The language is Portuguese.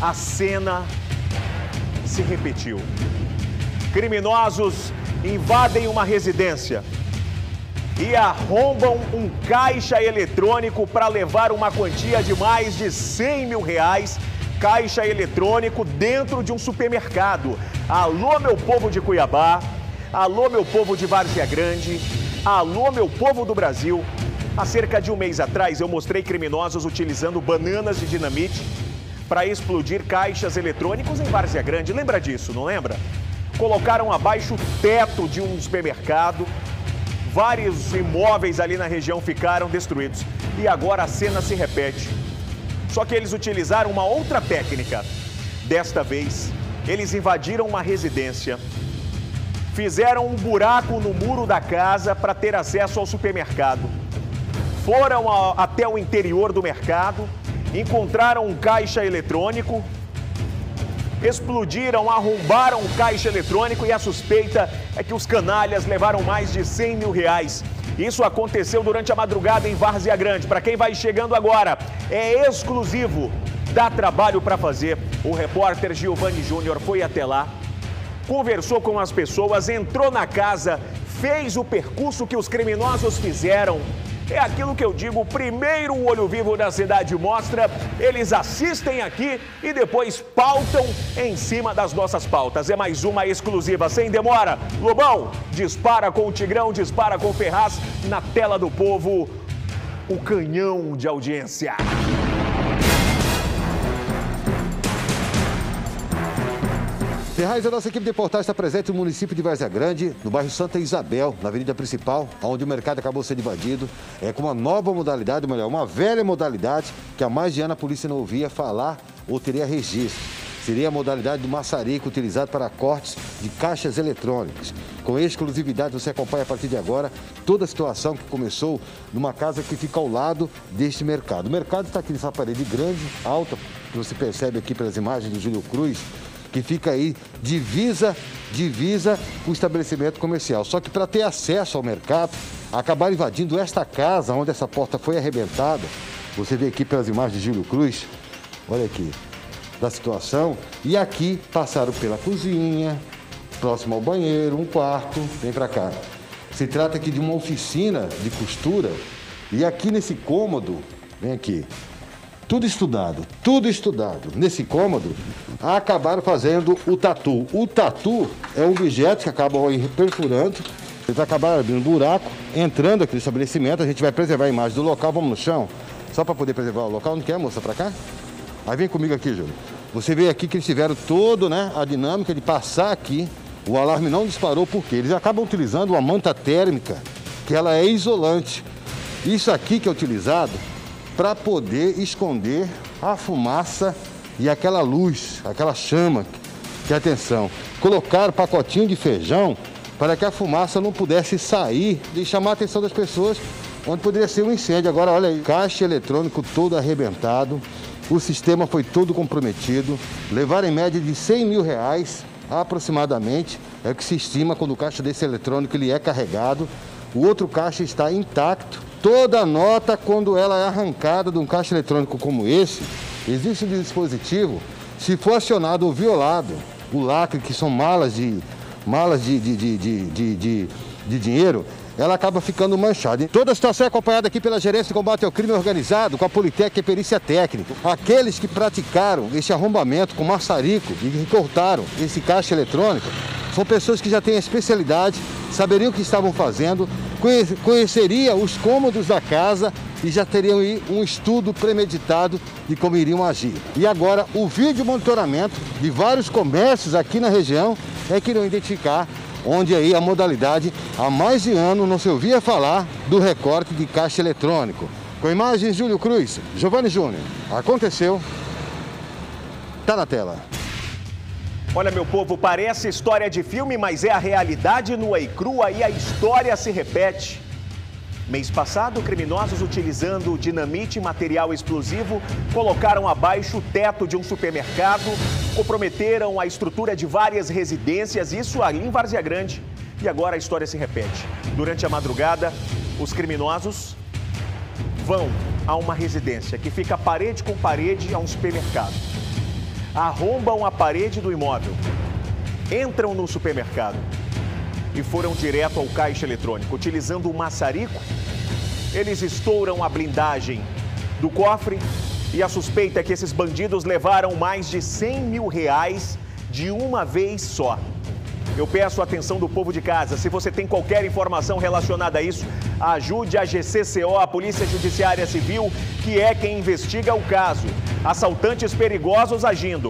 a cena se repetiu. Criminosos invadem uma residência e arrombam um caixa eletrônico para levar uma quantia de mais de 100 mil reais. Caixa eletrônico dentro de um supermercado. Alô, meu povo de Cuiabá. Alô, meu povo de Várzea Grande. Alô, meu povo do Brasil. Há cerca de um mês atrás, eu mostrei criminosos utilizando bananas de dinamite para explodir caixas eletrônicos em Várzea Grande. Lembra disso, não lembra? Colocaram abaixo o teto de um supermercado. Vários imóveis ali na região ficaram destruídos. E agora a cena se repete. Só que eles utilizaram uma outra técnica. Desta vez, eles invadiram uma residência, fizeram um buraco no muro da casa para ter acesso ao supermercado. Foram a, até o interior do mercado, encontraram um caixa eletrônico, explodiram, arrombaram o caixa eletrônico e a suspeita é que os canalhas levaram mais de 100 mil reais. Isso aconteceu durante a madrugada em Várzea Grande. Para quem vai chegando agora, é exclusivo. Dá trabalho para fazer. O repórter Giovanni Júnior foi até lá, conversou com as pessoas, entrou na casa, fez o percurso que os criminosos fizeram é aquilo que eu digo, primeiro o olho vivo da cidade mostra, eles assistem aqui e depois pautam em cima das nossas pautas. É mais uma exclusiva, sem demora. Lobão, dispara com o Tigrão, dispara com o Ferraz na tela do povo, o canhão de audiência. Ferraz, a nossa equipe de portais está presente no município de Várzea Grande, no bairro Santa Isabel, na avenida principal, onde o mercado acabou sendo invadido. É com uma nova modalidade, melhor, uma velha modalidade que há mais de ano a polícia não ouvia falar ou teria registro. Seria a modalidade do maçarico utilizado para cortes de caixas eletrônicas. Com exclusividade, você acompanha a partir de agora toda a situação que começou numa casa que fica ao lado deste mercado. O mercado está aqui nessa parede grande, alta, que você percebe aqui pelas imagens do Júlio Cruz, que fica aí divisa, divisa o estabelecimento comercial. Só que para ter acesso ao mercado, acabaram invadindo esta casa onde essa porta foi arrebentada. Você vê aqui pelas imagens de Júlio Cruz, olha aqui, da situação. E aqui passaram pela cozinha, próximo ao banheiro, um quarto, vem para cá. Se trata aqui de uma oficina de costura. E aqui nesse cômodo, vem aqui, tudo estudado, tudo estudado. Nesse cômodo, acabaram fazendo o tatu. O tatu é um objeto que acaba perfurando, eles acabaram abrindo um buraco, entrando aqui no estabelecimento, a gente vai preservar a imagem do local, vamos no chão, só para poder preservar o local. Não quer, moça, para cá? Aí vem comigo aqui, Júlio. Você vê aqui que eles tiveram todo, né, a dinâmica de passar aqui. O alarme não disparou porque eles acabam utilizando uma manta térmica, que ela é isolante. Isso aqui que é utilizado para poder esconder a fumaça e aquela luz, aquela chama. Que atenção, colocaram pacotinho de feijão para que a fumaça não pudesse sair e chamar a atenção das pessoas onde poderia ser um incêndio. Agora, olha aí, caixa eletrônico todo arrebentado, o sistema foi todo comprometido, levaram em média de 100 mil reais aproximadamente, é o que se estima quando o caixa desse eletrônico ele é carregado. O outro caixa está intacto, Toda nota, quando ela é arrancada de um caixa eletrônico como esse, existe um dispositivo, se for acionado ou violado, o lacre, que são malas de, malas de, de, de, de, de, de dinheiro, ela acaba ficando manchada. Toda a situação é acompanhada aqui pela Gerência de Combate ao Crime Organizado, com a Politec e Perícia Técnica. Aqueles que praticaram esse arrombamento com maçarico e recortaram esse caixa eletrônico, são pessoas que já têm a especialidade, saberiam o que estavam fazendo, conheceria os cômodos da casa e já teriam um estudo premeditado de como iriam agir. E agora o vídeo monitoramento de vários comércios aqui na região é que irão identificar onde aí a modalidade há mais de ano não se ouvia falar do recorte de caixa eletrônico. Com imagens Júlio Cruz, Giovanni Júnior. Aconteceu. Tá na tela. Olha, meu povo, parece história de filme, mas é a realidade nua e crua e a história se repete. Mês passado, criminosos utilizando dinamite e material explosivo colocaram abaixo o teto de um supermercado, comprometeram a estrutura de várias residências, isso ali em Várzea Grande. E agora a história se repete. Durante a madrugada, os criminosos vão a uma residência que fica parede com parede a um supermercado arrombam a parede do imóvel, entram no supermercado e foram direto ao caixa eletrônico. Utilizando o maçarico, eles estouram a blindagem do cofre e a suspeita é que esses bandidos levaram mais de 100 mil reais de uma vez só. Eu peço a atenção do povo de casa. Se você tem qualquer informação relacionada a isso, ajude a GCCO, a Polícia Judiciária Civil, que é quem investiga o caso. Assaltantes perigosos agindo.